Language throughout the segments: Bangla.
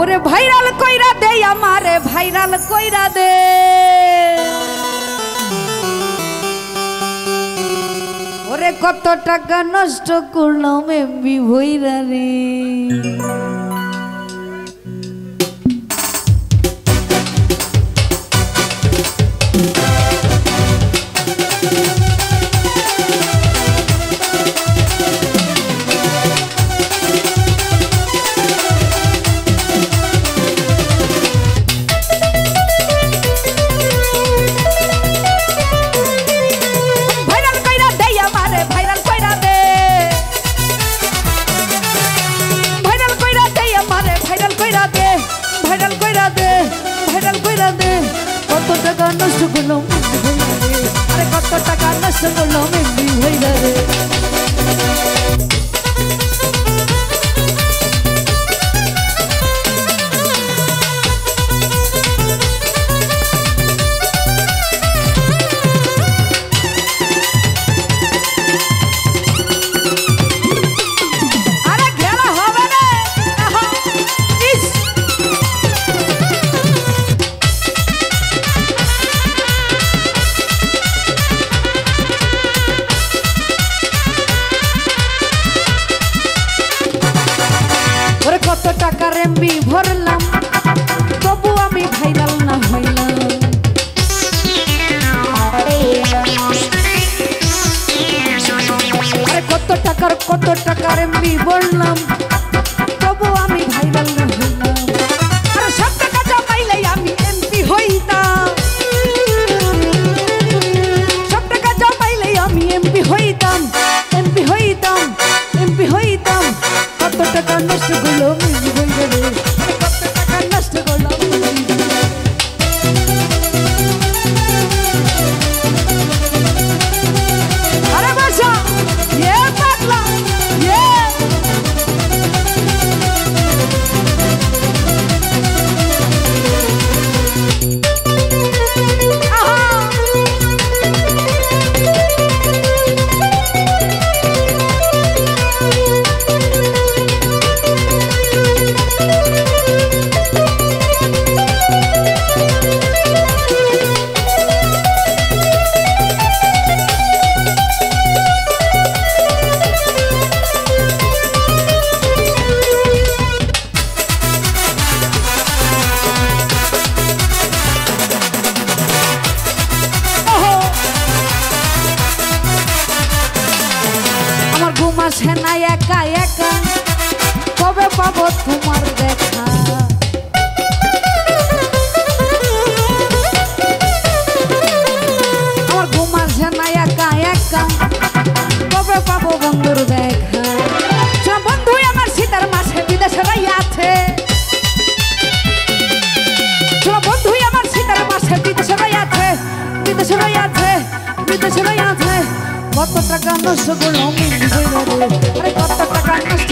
ওরে ভাইরাল কইরা দে, আমারে ভাইরাল কইরা দে। ওরে কত টাকা নষ্ট করলাম এমবি ভইরা রে। দে। কত টাকা নষ্ট করলাম আরে কত টাকা নষ্ট করলাম এমনি হয়ে রে এমবি ভরলাম তবু আমি ভাইরাল না হইলাম। কত টাকার কত টাকার এমবি বললাম আসে না একা একা। কবে পাবো তোমার দেখা? আমার ঘুম আসে না একা একা। কবে পাবো বন্ধুর দেখা? বন্ধু আমার সীতার মাসে বিদেশে আছে বন্ধু আমার আছে বিদেশে আছে আছে কত টাকা নষ্ট করল মিলি বইরা রে? আরে কত টাকা নষ্ট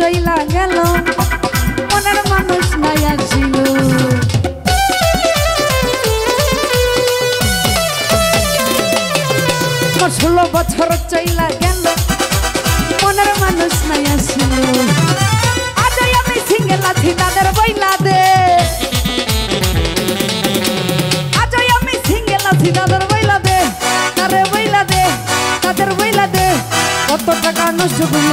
চইলা গেল মনের মানুষ নাই আসিল ষোলো বছর চইলা গেল মনের মানুষ নাই আসিল আজ আমি সিঙ্গেল আছি তাদের বইলা দে আজ আমি সিঙ্গেল আছি তাদের বইলা দে তারে বইলা দে তাদের বইলা দে কত টাকা নষ্ট করল